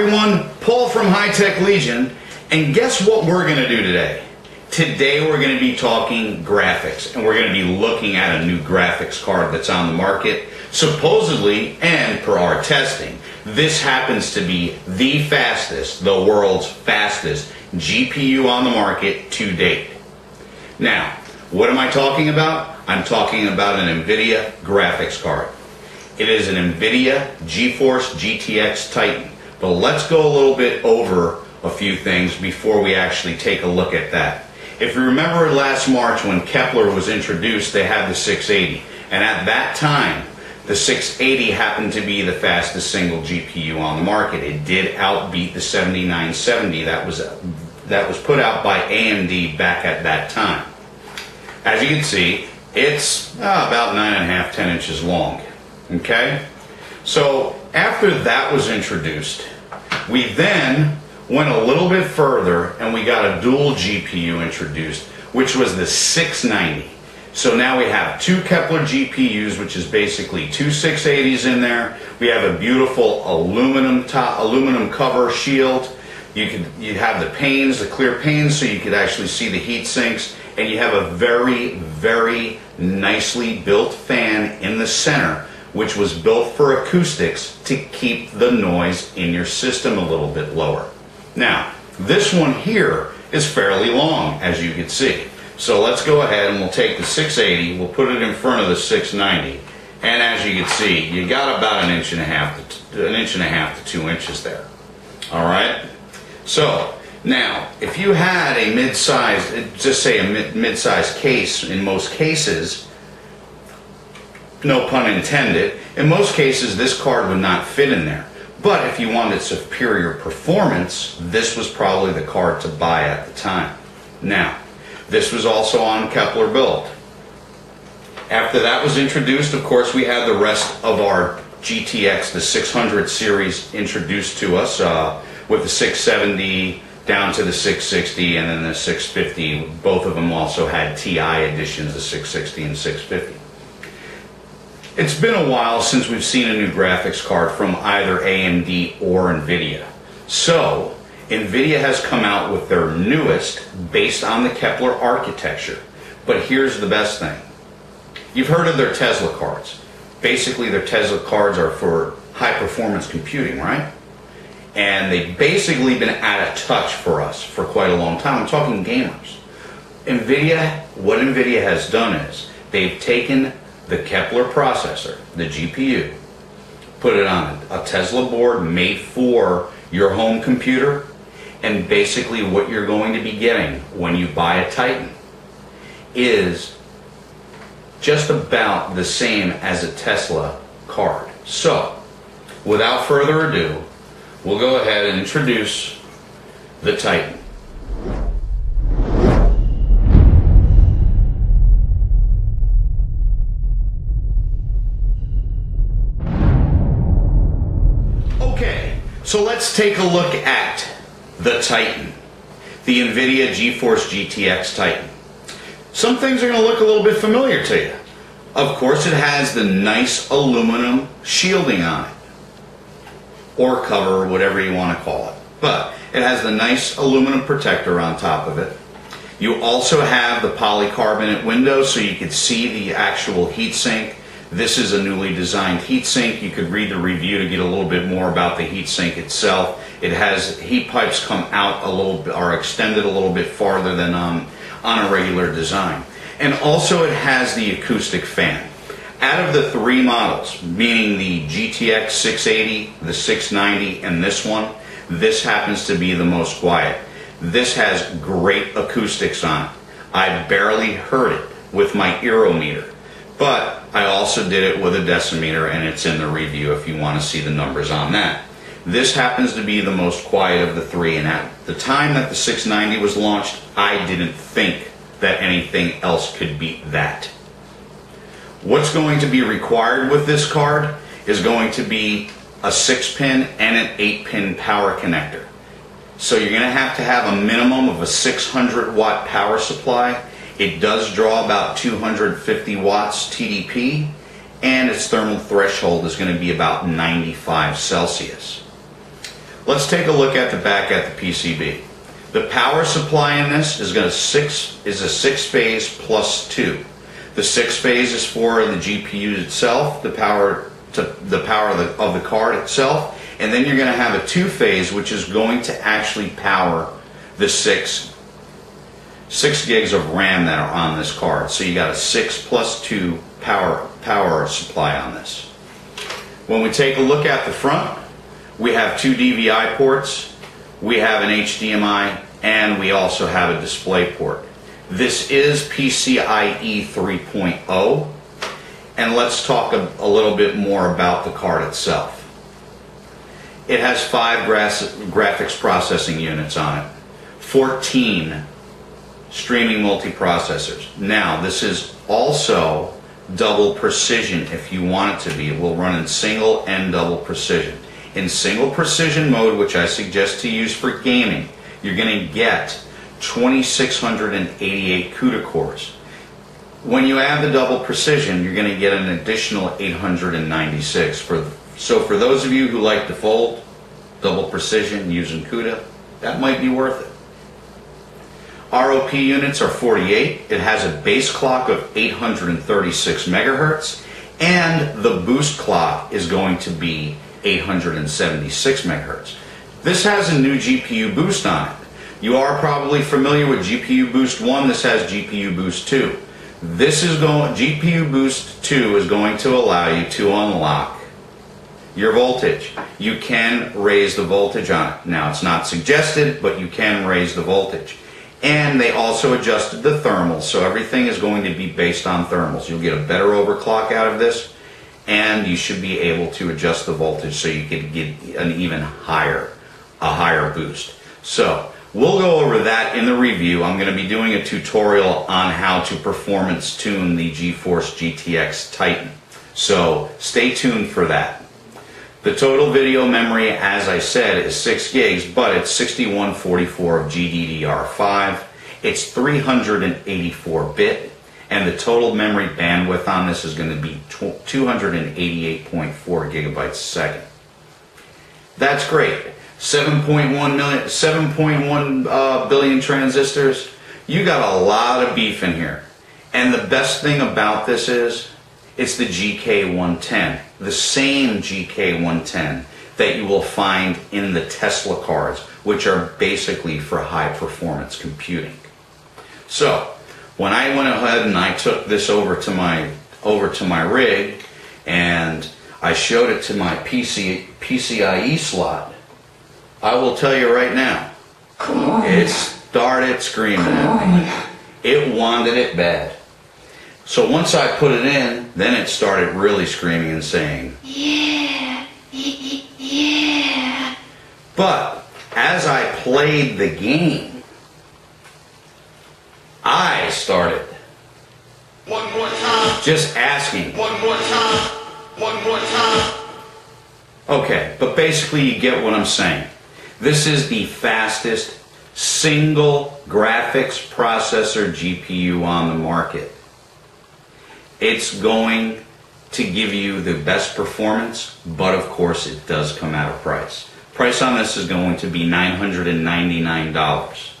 everyone, Paul from HiTech Legion, and guess what we're going to do today? Today we're going to be talking graphics, and we're going to be looking at a new graphics card that's on the market. Supposedly, and per our testing, this happens to be the fastest, the world's fastest GPU on the market to date. Now, what am I talking about? I'm talking about an NVIDIA graphics card. It is an NVIDIA GeForce GTX Titan. But let's go a little bit over a few things before we actually take a look at that. If you remember last March when Kepler was introduced, they had the 680. And at that time, the 680 happened to be the fastest single GPU on the market. It did outbeat the 7970 that was, that was put out by AMD back at that time. As you can see, it's uh, about 9.5, 10 inches long. Okay? So after that was introduced, we then went a little bit further and we got a dual GPU introduced, which was the 690. So now we have two Kepler GPUs, which is basically two 680s in there. We have a beautiful aluminum top, aluminum cover shield. You could you have the panes, the clear panes, so you could actually see the heat sinks, and you have a very, very nicely built fan in the center which was built for acoustics to keep the noise in your system a little bit lower. Now, this one here is fairly long, as you can see. So let's go ahead and we'll take the 680, we'll put it in front of the 690, and as you can see, you got about an inch and a half to an inch and a half to two inches there. All right. So now, if you had a mid-sized, just say a mid-sized case, in most cases, no pun intended, in most cases this card would not fit in there. But if you wanted superior performance, this was probably the card to buy at the time. Now, this was also on Kepler build. After that was introduced, of course, we had the rest of our GTX, the 600 series, introduced to us uh, with the 670 down to the 660 and then the 650. Both of them also had TI editions, the 660 and 650. It's been a while since we've seen a new graphics card from either AMD or NVIDIA. So, NVIDIA has come out with their newest based on the Kepler architecture. But here's the best thing. You've heard of their Tesla cards. Basically, their Tesla cards are for high performance computing, right? And they've basically been out of touch for us for quite a long time. I'm talking gamers. NVIDIA, what NVIDIA has done is they've taken the Kepler processor, the GPU, put it on a Tesla board made for your home computer, and basically what you're going to be getting when you buy a Titan is just about the same as a Tesla card. So, without further ado, we'll go ahead and introduce the Titan. So let's take a look at the Titan, the NVIDIA GeForce GTX Titan. Some things are going to look a little bit familiar to you. Of course, it has the nice aluminum shielding on it, or cover, whatever you want to call it. But it has the nice aluminum protector on top of it. You also have the polycarbonate window so you can see the actual heatsink this is a newly designed heatsink. You could read the review to get a little bit more about the heatsink itself. It has heat pipes come out a little bit, are extended a little bit farther than um, on a regular design. And also it has the acoustic fan. Out of the three models, meaning the GTX 680, the 690, and this one, this happens to be the most quiet. This has great acoustics on it. I barely heard it with my Eerometer. But I also did it with a decimeter and it's in the review if you want to see the numbers on that. This happens to be the most quiet of the three and at the time that the 690 was launched, I didn't think that anything else could beat that. What's going to be required with this card is going to be a 6 pin and an 8 pin power connector. So you're going to have to have a minimum of a 600 watt power supply it does draw about 250 watts TDP, and its thermal threshold is going to be about 95 Celsius. let's take a look at the back at the PCB. The power supply in this is going to six is a six phase plus two. The six phase is for the GPU itself, the power to the power of the, of the card itself, and then you're going to have a two phase which is going to actually power the six six gigs of RAM that are on this card. So you got a six plus two power power supply on this. When we take a look at the front, we have two DVI ports, we have an HDMI, and we also have a display port. This is PCIe 3.0, and let's talk a, a, little bit more about the card itself. It has five graphics processing units on it, 14 streaming multiprocessors. Now, this is also double precision if you want it to be. It will run in single and double precision. In single precision mode, which I suggest to use for gaming, you're going to get 2688 CUDA cores. When you add the double precision, you're going to get an additional 896. For so for those of you who like default double precision using CUDA, that might be worth it. ROP units are 48. It has a base clock of 836 megahertz, and the boost clock is going to be 876 megahertz. This has a new GPU boost on it. You are probably familiar with GPU Boost 1. This has GPU Boost 2. This is going GPU Boost 2 is going to allow you to unlock your voltage. You can raise the voltage on it. Now it's not suggested, but you can raise the voltage. And they also adjusted the thermals, so everything is going to be based on thermals. You'll get a better overclock out of this, and you should be able to adjust the voltage so you can get an even higher, a higher boost. So we'll go over that in the review. I'm going to be doing a tutorial on how to performance tune the GeForce GTX Titan. So stay tuned for that. The total video memory, as I said, is 6 gigs, but it's 6144 of GDDR5. It's 384 bit, and the total memory bandwidth on this is going to be 288.4 gigabytes a second. That's great. 7.1 million, 7.1 uh, billion transistors. You got a lot of beef in here. And the best thing about this is it's the GK110, the same GK110 that you will find in the Tesla cards, which are basically for high performance computing. So, when I went ahead and I took this over to my over to my rig and I showed it to my PC, PCIe slot, I will tell you right now, it started screaming at me. It wanted it bad. So once I put it in, then it started really screaming and saying, Yeah, yeah. But as I played the game, I started. One more time. Just asking. One more time. One more time. Okay, but basically you get what I'm saying. This is the fastest single graphics processor GPU on the market it's going to give you the best performance, but of course it does come at a price. Price on this is going to be $999.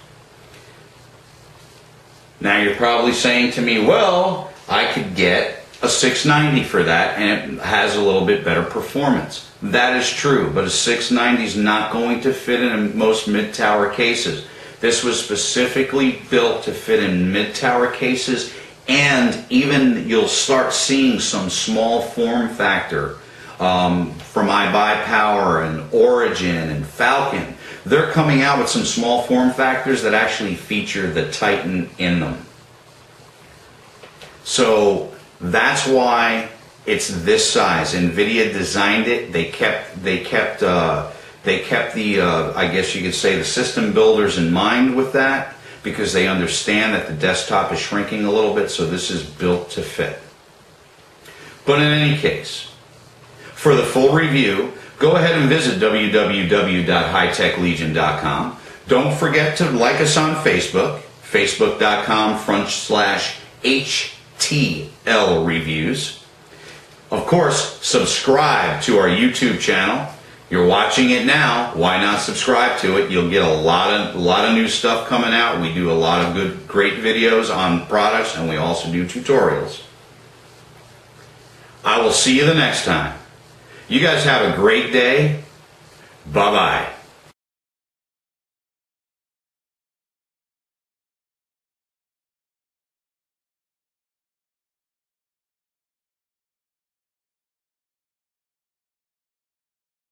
Now you're probably saying to me, well, I could get a 690 for that and it has a little bit better performance. That is true, but a 690 is not going to fit in most mid-tower cases. This was specifically built to fit in mid-tower cases and even you'll start seeing some small form factor um, from iBuyPower and Origin and Falcon. They're coming out with some small form factors that actually feature the Titan in them. So that's why it's this size. Nvidia designed it. They kept they kept uh, they kept the uh, I guess you could say the system builders in mind with that because they understand that the desktop is shrinking a little bit, so this is built to fit. But in any case, for the full review, go ahead and visit www.hitechlegion.com. Don't forget to like us on Facebook, facebook.com front slash HTL reviews. Of course, subscribe to our YouTube channel You're watching it now. Why not subscribe to it? You'll get a lot of a lot of new stuff coming out. We do a lot of good, great videos on products, and we also do tutorials. I will see you the next time. You guys have a great day. Bye bye.